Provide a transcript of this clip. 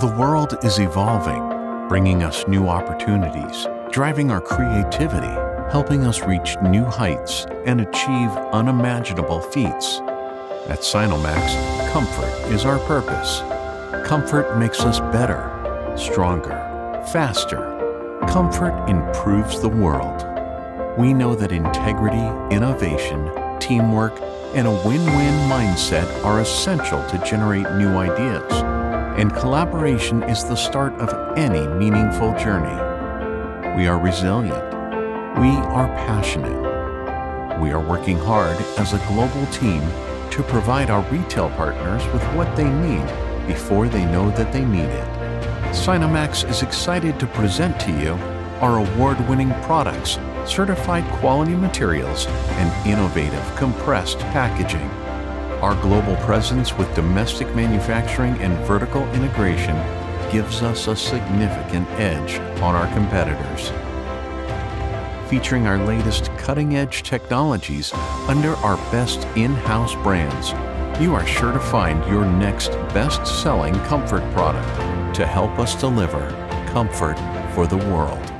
The world is evolving, bringing us new opportunities, driving our creativity, helping us reach new heights and achieve unimaginable feats. At Sinomax, comfort is our purpose. Comfort makes us better, stronger, faster. Comfort improves the world. We know that integrity, innovation, teamwork, and a win-win mindset are essential to generate new ideas. And collaboration is the start of any meaningful journey. We are resilient. We are passionate. We are working hard as a global team to provide our retail partners with what they need before they know that they need it. Sinomax is excited to present to you our award-winning products, certified quality materials, and innovative compressed packaging. Our global presence with domestic manufacturing and vertical integration gives us a significant edge on our competitors. Featuring our latest cutting-edge technologies under our best in-house brands, you are sure to find your next best-selling comfort product to help us deliver comfort for the world.